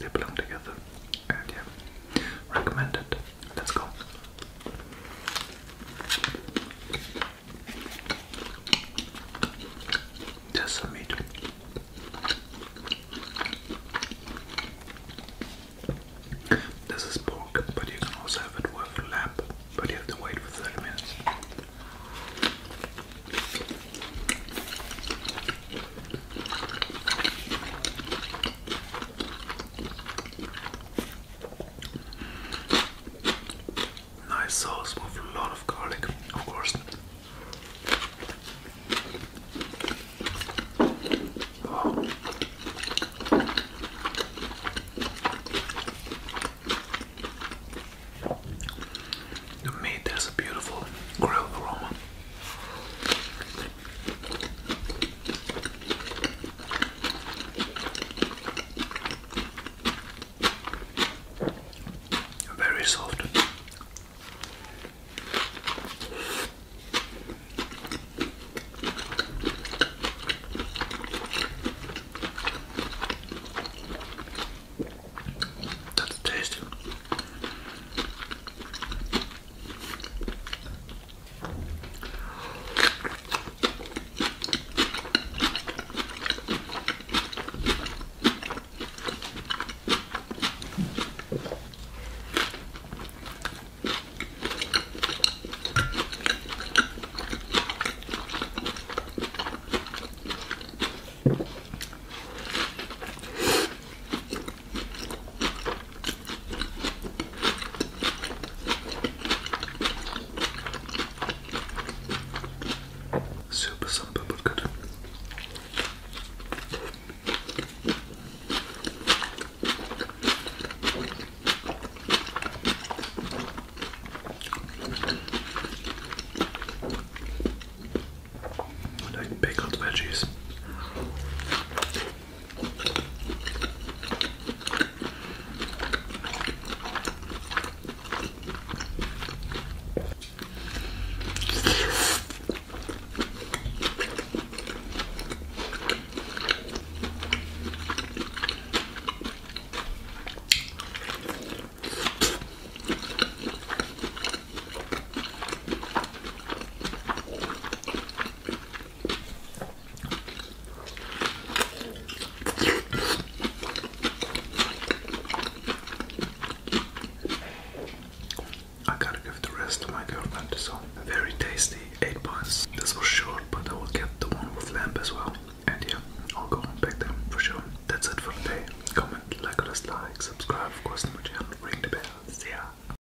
Nippel am nice sauce with a lot of garlic, of course. The meat has a beautiful grill aroma. Very soft.